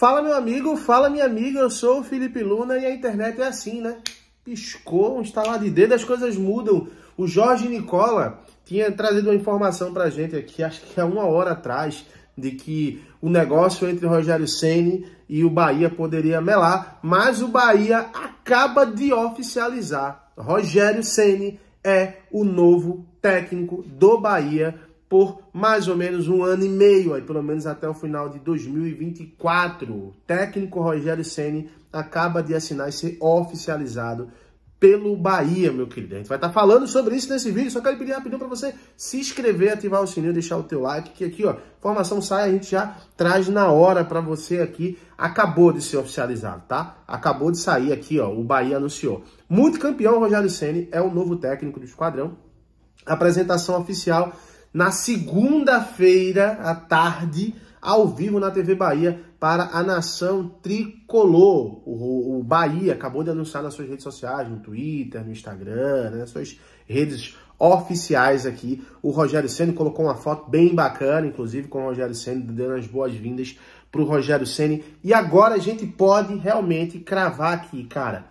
Fala meu amigo, fala minha amiga, eu sou o Felipe Luna e a internet é assim, né? Piscou, um estalar de dedo, as coisas mudam. O Jorge Nicola tinha trazido uma informação pra gente aqui, acho que há uma hora atrás, de que o negócio entre Rogério Ceni e o Bahia poderia melar, mas o Bahia acaba de oficializar. Rogério Ceni é o novo técnico do Bahia por mais ou menos um ano e meio, aí pelo menos até o final de 2024. O técnico Rogério Ceni acaba de assinar e ser oficializado pelo Bahia, meu querido. A gente vai estar tá falando sobre isso nesse vídeo. Só quero pedir rapidinho para você se inscrever, ativar o sininho, deixar o teu like, que aqui, ó, informação sai, a gente já traz na hora para você aqui. Acabou de ser oficializado, tá? Acabou de sair aqui, ó, o Bahia anunciou. Multicampeão Rogério Ceni é o novo técnico do esquadrão. Apresentação oficial na segunda-feira à tarde, ao vivo na TV Bahia, para a nação tricolor. O, o, Bahia acabou de anunciar nas suas redes sociais, no Twitter, no Instagram, né, nas suas redes oficiais aqui. O Rogério Ceni colocou uma foto bem bacana, inclusive com o Rogério Ceni dando as boas-vindas para o Rogério Ceni. E agora a gente pode realmente cravar aqui, cara.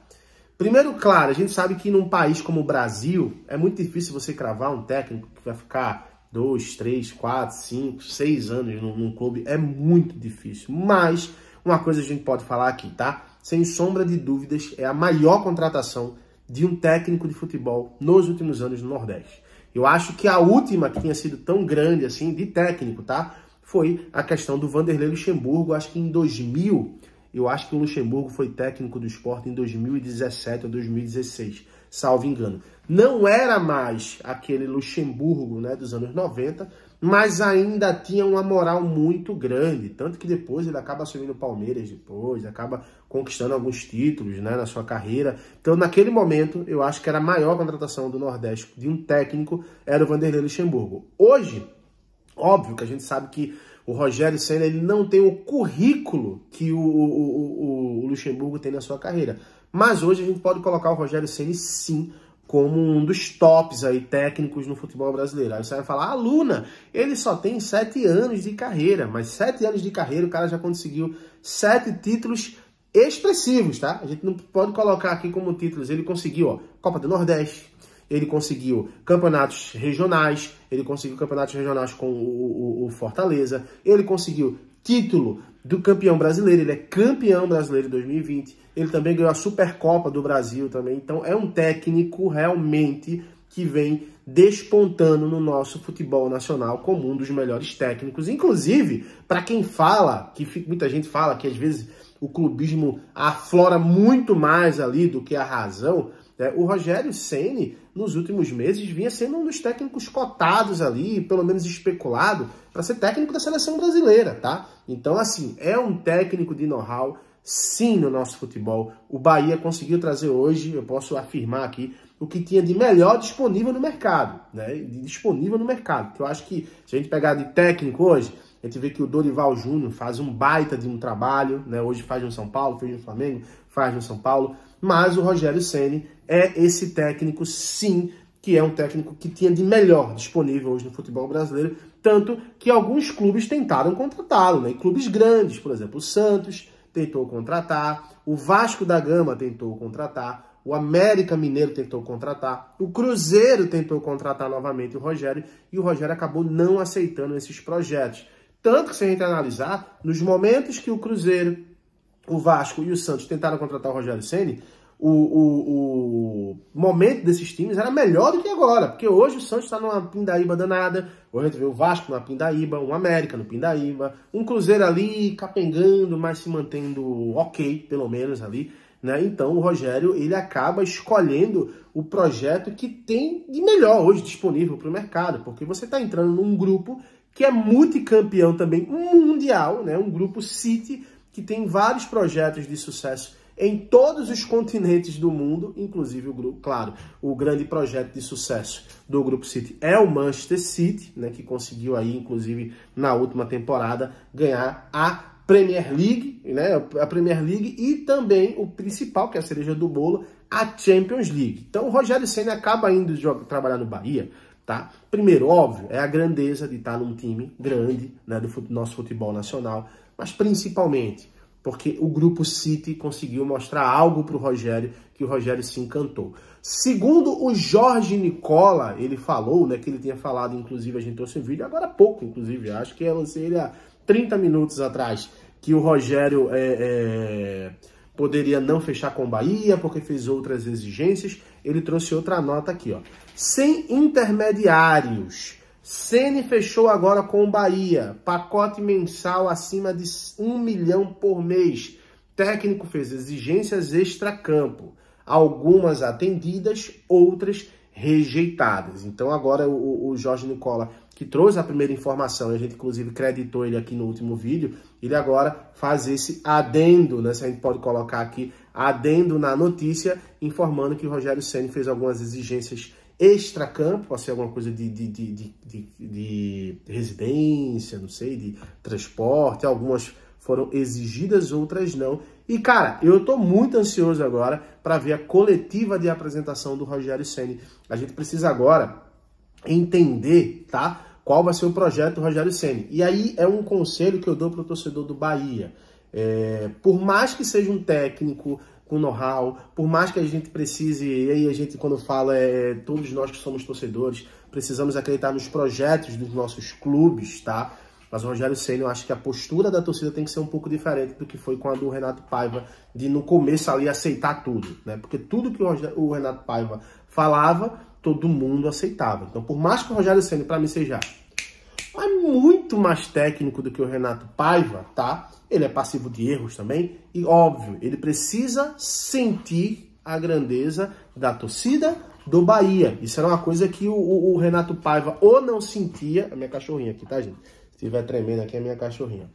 Primeiro, claro, a gente sabe que num país como o Brasil é muito difícil você cravar um técnico que vai ficar dois, três, quatro, cinco, seis anos num, num, clube é muito difícil. Mas uma coisa a gente pode falar aqui, tá? Sem sombra de dúvidas, é a maior contratação de um técnico de futebol nos últimos anos no Nordeste. Eu acho que a última que tinha sido tão grande assim, de técnico, tá? Foi a questão do Vanderlei Luxemburgo, acho que em 2000. Eu acho que o Luxemburgo foi técnico do esporte em 2017 ou 2016 salvo engano. Não era mais aquele Luxemburgo né, dos anos 90, mas ainda tinha uma moral muito grande. Tanto que depois ele acaba assumindo o Palmeiras, depois, acaba conquistando alguns títulos né, na sua carreira. Então, naquele momento, eu acho que era a maior contratação do Nordeste de um técnico, era o Vanderlei Luxemburgo. Hoje, óbvio que a gente sabe que o Rogério Senna ele não tem o currículo que o, o, o, Luxemburgo tem na sua carreira. Mas hoje a gente pode colocar o Rogério Ceni sim como um dos tops aí técnicos no futebol brasileiro. Aí você vai falar, ah, Luna, ele só tem sete anos de carreira, mas sete anos de carreira o cara já conseguiu sete títulos expressivos, tá? A gente não pode colocar aqui como títulos. Ele conseguiu, ó, Copa do Nordeste, ele conseguiu campeonatos regionais, ele conseguiu campeonatos regionais com o, o, o Fortaleza, ele conseguiu título do campeão brasileiro, ele é campeão brasileiro 2020, ele também ganhou a Supercopa do Brasil também, então é um técnico realmente que vem despontando no nosso futebol nacional como um dos melhores técnicos. Inclusive, para quem fala, que muita gente fala que às vezes o clubismo aflora muito mais ali do que a razão, o Rogério Ceni nos últimos meses vinha sendo um dos técnicos cotados ali, pelo menos especulado, para ser técnico da seleção brasileira, tá? Então, assim, é um técnico de know-how, sim, no nosso futebol. O Bahia conseguiu trazer hoje, eu posso afirmar aqui, o que tinha de melhor disponível no mercado, né? Disponível no mercado. Que eu acho que, se a gente pegar de técnico hoje, a gente vê que o Dorival Júnior faz um baita de um trabalho, né? Hoje faz no São Paulo, fez no Flamengo, faz no São Paulo mas o Rogério Ceni é esse técnico, sim, que é um técnico que tinha de melhor disponível hoje no futebol brasileiro, tanto que alguns clubes tentaram contratá-lo, né? clubes grandes, por exemplo, o Santos tentou contratar, o Vasco da Gama tentou contratar, o América Mineiro tentou contratar, o Cruzeiro tentou contratar novamente o Rogério e o Rogério acabou não aceitando esses projetos. Tanto que se a gente analisar, nos momentos que o Cruzeiro, o Vasco e o Santos tentaram contratar o Rogério Ceni, o, o, o, momento desses times era melhor do que agora, porque hoje o Santos está numa pindaíba danada, hoje a gente vê o Vasco numa pindaíba, um América no pindaíba, um Cruzeiro ali capengando, mas se mantendo ok, pelo menos ali, né? Então o Rogério ele acaba escolhendo o projeto que tem de melhor hoje disponível para o mercado, porque você está entrando num grupo que é multicampeão também mundial, né? Um grupo City que tem vários projetos de sucesso em todos os continentes do mundo, inclusive o grupo, claro, o grande projeto de sucesso do Grupo City é o Manchester City, né, que conseguiu aí, inclusive, na última temporada, ganhar a Premier League, né, a Premier League e também o principal, que é a cereja do bolo, a Champions League. Então o Rogério Senna acaba indo jogar, trabalhar no Bahia, tá? Primeiro, óbvio, é a grandeza de estar num time grande, né, do nosso futebol nacional, mas principalmente porque o grupo City conseguiu mostrar algo para o Rogério que o Rogério se encantou. Segundo o Jorge Nicola, ele falou, né, que ele tinha falado, inclusive a gente trouxe um vídeo agora há pouco, inclusive, acho que eu lancei ele há 30 minutos atrás, que o Rogério é, é, poderia não fechar com Bahia porque fez outras exigências. Ele trouxe outra nota aqui, ó. Sem intermediários. Ceni fechou agora com o Bahia. Pacote mensal acima de um milhão por mês. Técnico fez exigências extra-campo. Algumas atendidas, outras rejeitadas. Então agora o, o Jorge Nicola, que trouxe a primeira informação, e a gente inclusive creditou ele aqui no último vídeo, ele agora faz esse adendo, né? Se a gente pode colocar aqui, adendo na notícia, informando que o Rogério Senna fez algumas exigências extra-campo, pode ser alguma coisa de, de, de, de, residência, não sei, de transporte, algumas foram exigidas, outras não. E, cara, eu tô muito ansioso agora para ver a coletiva de apresentação do Rogério Ceni. A gente precisa agora entender, tá? Qual vai ser o projeto do Rogério Ceni. E aí é um conselho que eu dou pro torcedor do Bahia. É, por mais que seja um técnico com know-how, por mais que a gente precise, e aí a gente quando fala, é, todos nós que somos torcedores, precisamos acreditar nos projetos dos nossos clubes, tá? Mas o Rogério Senna, eu acho que a postura da torcida tem que ser um pouco diferente do que foi com a do Renato Paiva, de no começo ali aceitar tudo, né? Porque tudo que o Renato Paiva falava, todo mundo aceitava. Então, por mais que o Rogério Senna, para mim, seja mas muito mais técnico do que o Renato Paiva, tá? Ele é passivo de erros também. E óbvio, ele precisa sentir a grandeza da torcida do Bahia. Isso era uma coisa que o, o, o Renato Paiva ou não sentia. A minha cachorrinha aqui, tá, gente? Se estiver tremendo aqui, é a minha cachorrinha.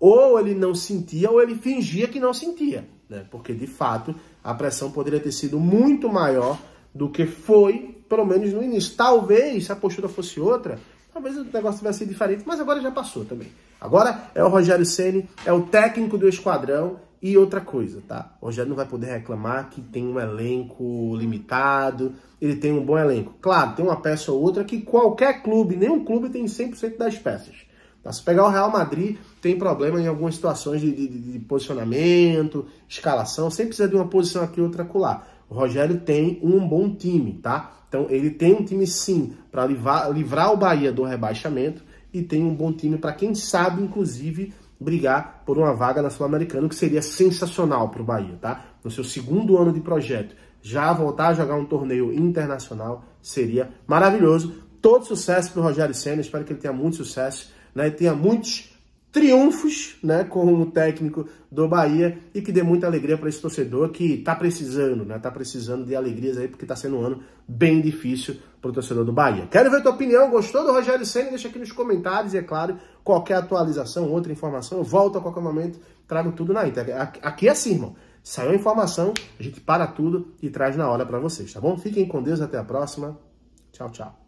Ou ele não sentia, ou ele fingia que não sentia. Né? Porque, de fato, a pressão poderia ter sido muito maior do que foi, pelo menos no início. Talvez, se a postura fosse outra, talvez o negócio tivesse sido diferente, mas agora já passou também. Agora é o Rogério Ceni, é o técnico do esquadrão e outra coisa, tá? O Rogério não vai poder reclamar que tem um elenco limitado, ele tem um bom elenco. Claro, tem uma peça ou outra que qualquer clube, nenhum clube tem 100% das peças. Tá? Se pegar o Real Madrid, tem problema em algumas situações de, de, de posicionamento, escalação, sempre precisa de uma posição aqui outra colar. O Rogério tem um bom time, tá? Então ele tem um time sim para livrar, livrar o Bahia do rebaixamento e tem um bom time para quem sabe, inclusive, brigar por uma vaga na Sul-Americana, que seria sensacional para o Bahia, tá? No seu segundo ano de projeto, já voltar a jogar um torneio internacional seria maravilhoso. Todo sucesso para o Rogério Senna, espero que ele tenha muito sucesso né, tenha muitos triunfos né, como técnico do Bahia e que dê muita alegria para esse torcedor que está precisando, né? Está precisando de alegrias aí porque está sendo um ano bem difícil para o torcedor do Bahia. Quero ver a tua opinião, gostou do Rogério Senna? Deixa aqui nos comentários e, é claro, qualquer atualização, outra informação, eu volto a qualquer momento, trago tudo na íntegra. Aqui é assim, irmão. Saiu a informação, a gente para tudo e traz na hora para vocês, tá bom? Fiquem com Deus, até a próxima. Tchau, tchau.